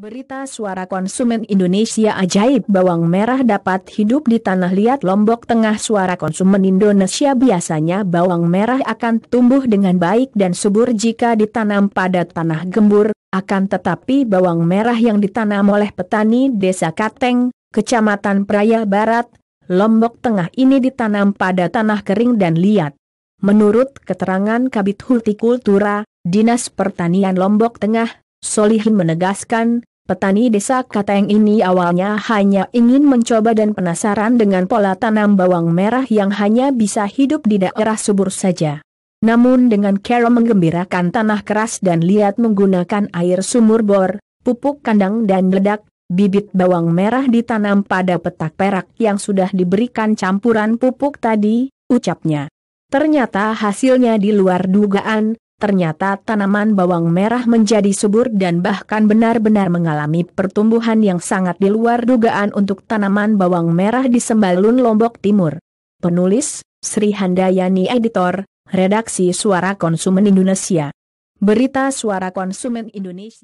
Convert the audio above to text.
Berita suara konsumen Indonesia ajaib bawang merah dapat hidup di tanah liat Lombok Tengah Suara konsumen Indonesia biasanya bawang merah akan tumbuh dengan baik dan subur jika ditanam pada tanah gembur, akan tetapi bawang merah yang ditanam oleh petani desa Kateng, Kecamatan Praya Barat, Lombok Tengah ini ditanam pada tanah kering dan liat. Menurut keterangan Kabit Hortikultura, Dinas Pertanian Lombok Tengah, Solihin menegaskan, Petani desa Kateng ini awalnya hanya ingin mencoba dan penasaran dengan pola tanam bawang merah yang hanya bisa hidup di daerah subur saja. Namun dengan cara menggembirakan tanah keras dan lihat menggunakan air sumur bor, pupuk kandang dan ledak, bibit bawang merah ditanam pada petak perak yang sudah diberikan campuran pupuk tadi, ucapnya. Ternyata hasilnya di luar dugaan, ternyata tanaman bawang merah menjadi subur dan bahkan benar-benar mengalami pertumbuhan yang sangat di luar dugaan untuk tanaman bawang merah di Sembalun Lombok Timur. Penulis, Sri Handayani Editor, Redaksi Suara Konsumen Indonesia. Berita Suara Konsumen Indonesia